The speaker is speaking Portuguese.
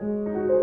Música